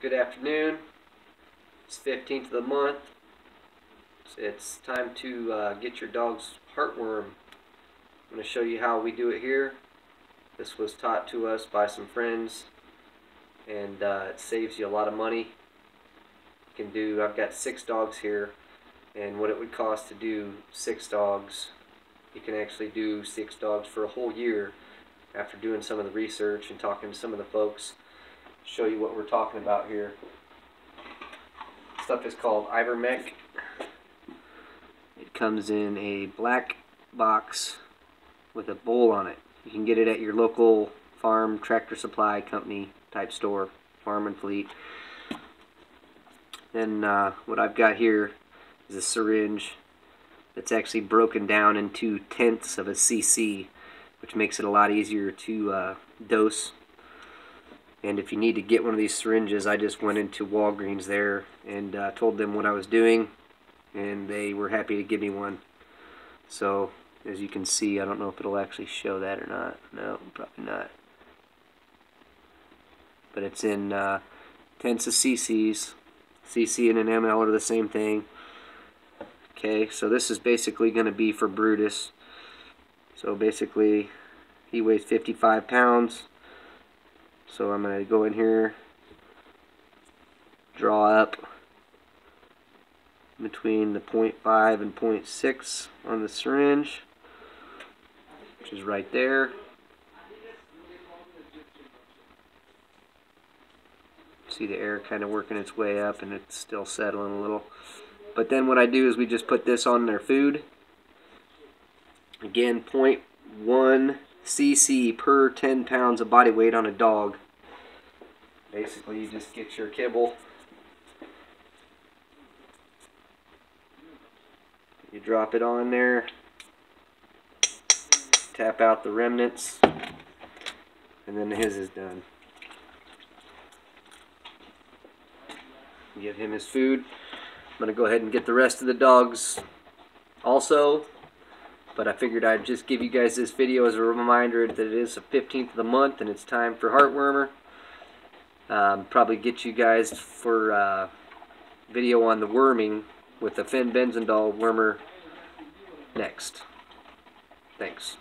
Good afternoon. It's 15th of the month. It's time to uh, get your dog's heartworm. I'm going to show you how we do it here. This was taught to us by some friends and uh, it saves you a lot of money. You can do, I've got six dogs here and what it would cost to do six dogs, you can actually do six dogs for a whole year after doing some of the research and talking to some of the folks show you what we're talking about here. Stuff is called Ivermectin. It comes in a black box with a bowl on it. You can get it at your local farm tractor supply company type store, farm and fleet. Then uh, what I've got here is a syringe that's actually broken down into tenths of a cc, which makes it a lot easier to uh, dose and if you need to get one of these syringes, I just went into Walgreens there and uh, told them what I was doing, and they were happy to give me one. So, as you can see, I don't know if it'll actually show that or not. No, probably not. But it's in uh, tenths of cc's. cc and an ml are the same thing. Okay, so this is basically going to be for Brutus. So basically, he weighs 55 pounds. So I'm going to go in here, draw up between the 0.5 and 0.6 on the syringe, which is right there. See the air kind of working its way up and it's still settling a little. But then what I do is we just put this on their food. Again, 0.1 cc per 10 pounds of body weight on a dog. Basically, you just get your kibble. You drop it on there. Tap out the remnants. And then his is done. Give him his food. I'm going to go ahead and get the rest of the dogs also but I figured I'd just give you guys this video as a reminder that it is the 15th of the month and it's time for Heartwormer. Um, probably get you guys for uh, video on the worming with the fenbendazole wormer next. Thanks.